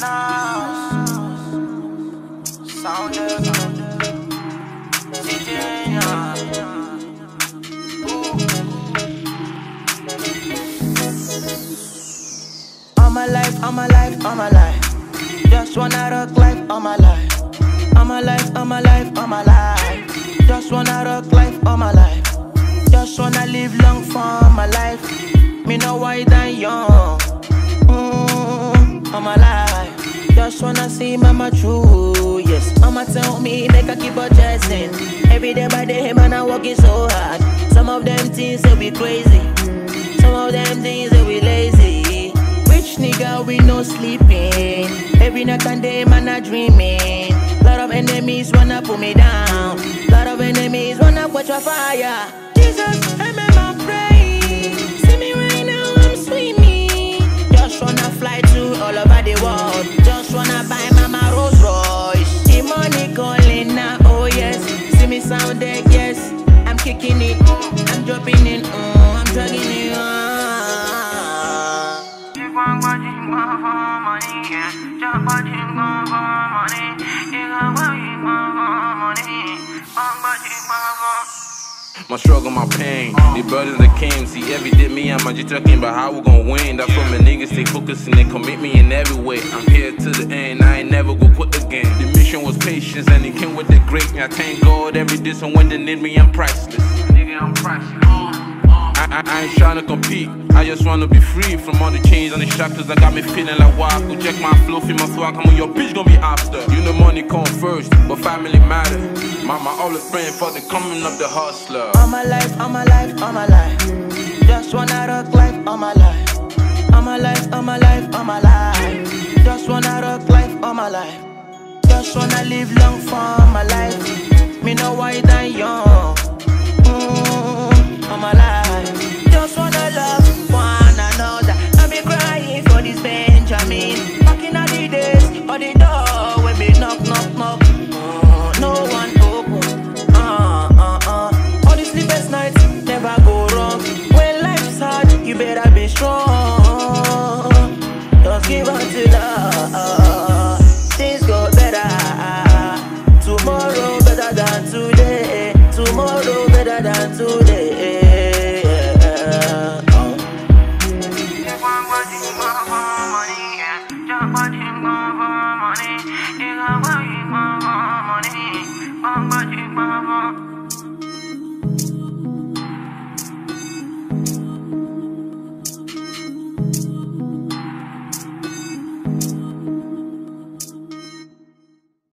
Nas. Sounder. DJ All my life, all my life, all my life. Just wanna rock life all my life. All my life, all my life, all my life. Just wanna rock life all my life. Just wanna live long for my life. Me know why I young. Just wanna see mama true, yes. Mama tell me make I keep on chasing. Every day by day, man, I working so hard. Some of them things they be crazy. Some of them things they be lazy. Rich nigga, we no sleeping. Every night and day, man, I dreaming. Lot of enemies wanna put me down. Lot of enemies wanna watch my fire. Jesus, My struggle, my pain. The brothers that came, see every day me, I'm just talking about how we gon' win. That's why my niggas stay and they commit me in every way. I'm here to the end, I ain't never go quit again. The mission was patience and it came with the great. I thank God every day, so when they need me, I'm priceless. Nigga, I'm priceless. I, ain't tryna compete, I just wanna be free from all the chains and the shackles that got me feeling like. Go check my flow, feel my swag, come on, your bitch gon' be after. You know money come first, but family matter. Mama always praying for the coming of the hustler. All my life, all my life, all my life. Just wanna rock life all my life. All my life, all my life, all my life. Just wanna rock life all my life. Just wanna live long for my life. my money. You got you my